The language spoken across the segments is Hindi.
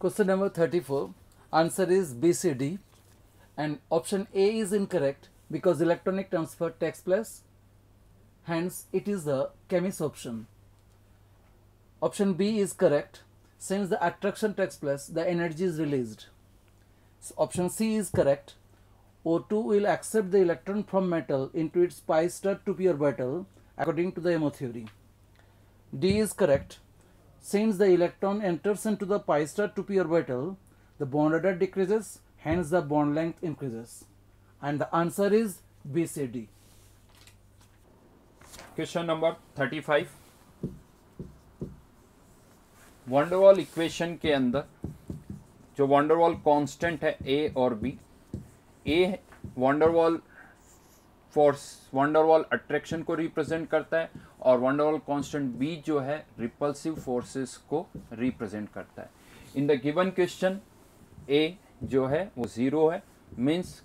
Question number 34. Answer is BCD. And option A is incorrect because electronic transfer takes place. Hence, it is the chemist option. Option B is correct. Since the attraction takes place, the energy is released. So option C is correct. O2 will accept the electron from metal into its pi star to pure metal according to the MO theory. D is correct Since the electron enters into the pi star to pure metal, the bond order decreases, hence the bond length increases. And the answer is BCD. Question number thirty five Van der Waals equation के अंदर जो वंडरवॉल कांस्टेंट है ए और b a Van der Waals force Van der Waals attraction को रिप्रेजेंट करता है और van der Waals constant b जो है रिपल्सिव फोर्सेस को रिप्रेजेंट करता है। In the given question A जो है, वो ज़ीरो है। मीन्स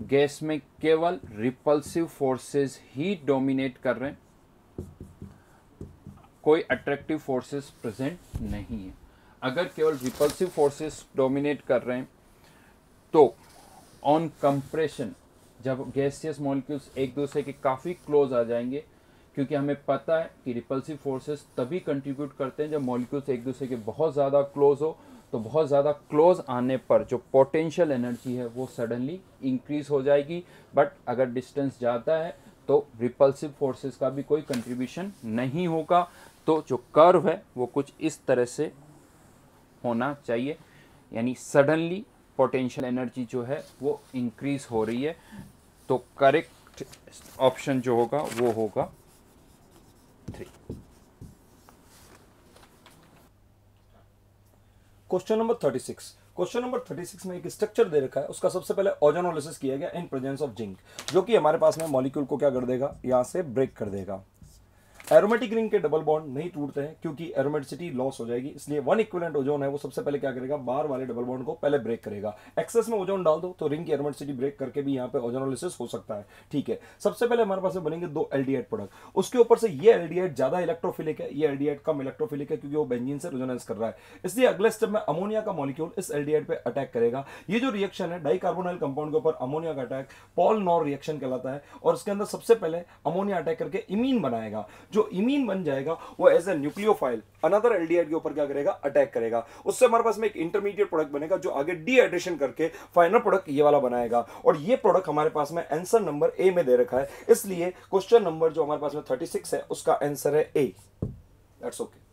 गैस में केवल रिपल्सिव फोर्सेस ही डोमिनेट कर रहे हैं। कोई अट्रैक्टिव फोर्सेस प्रेजेंट नहीं है। अगर केवल रिपल्सिव फोर्सेस डोमिनेट कर रहे हैं तो ऑन कंप्रेशन जब गैसियस मॉलिक्यूल्स एक दूसरे के काफ़ी क्लोज आ जाएँगे क्योंकि हमें पता है कि रिपल्सिव फोर्सेस तभी कंट्रीब्यूट करते हैं जब मॉलिक्यूल्स एक दूसरे के बहुत ज़्यादा क्लोज हो तो बहुत ज़्यादा क्लोज आने पर जो पोटेंशियल एनर्जी है वो सडनली इंक्रीज हो जाएगी। बट अगर डिस्टेंस ज़्यादा है तो रिपल्सिव फोर्सेस का भी कोई कंट्रीब्यूशन नहीं होगा। तो जो कर्व है, वो कुछ इस तरह से होना चाहिए। यानी सडनली पोटेंशियल एनर्जी जो है, वो इंक्रीज हो रही है। तो करेक्ट ऑप्शन जो होगा, वो होगा three question number 36 question number 36 में एक स्ट्रक्चर दे रखा है। उसका सबसे पहले ओजोनोलिसिस किया गया इन प्रेजेंस ऑफ़ जिंक जो कि हमारे पास में मॉलिक्यूल को क्या कर देगा? यहाँ से ब्रेक कर देगा। एरोमेटिक रिंग के डबल बॉन्ड नहीं टूटते हैं, क्योंकि एरोमेटिसिटी लॉस हो जाएगी, इसलिए वन इक्विवेलेंट ओजोन है, वो सबसे पहले क्या करेगा? बाहर वाले डबल बॉन्ड को पहले ब्रेक करेगा। एक्सेस में ओजोन डाल दो तो रिंग की एरोमेटिसिटी ब्रेक करके भी यहाँ पे ओजोनोलिसिस हो सकता है। ठीक है, सबसे पहले हमारे पास बनेंगे दो एल्डिहाइड प्रोडक्ट उसके ऊपर से ये एल्डिहाइड ज़्यादा इलेक्ट्रोफिलिक है, ये एल्डिहाइड कम इलेक्ट्रोफिलिक है, क्योंकि वो बेंजीन से रेजोनेंस कर रहा है। इसलिए अगले स्टेप में अमोनिया का मॉलिक्यूल इस एल्डिहाइड पे अटैक करेगा। ये जो रिएक्शन है डाई कार्बोनाइल कंपाउंड के ऊपर अमोनिया का अटैक पॉल नॉर रिएक्शन कहलाता है, और इसके अंदर सबसे पहले अमोनिया अटैक करके इमीन बनाएगा जो इमीन बन जाएगा, वो as a nucleophile another aldehyde के ऊपर क्या करेगा? अटैक करेगा। उससे हमारे पास में एक इंटरमीडिएट प्रोडक्ट बनेगा, जो आगे डीहाइड्रेशन करके फाइनल प्रोडक्ट ये वाला बनाएगा। और ये प्रोडक्ट हमारे पास में आंसर नंबर ए में दे रखा है। इसलिए क्वेश्चन नंबर जो हमारे पास में 36 है, उसका आंसर है ए दैट्स ओके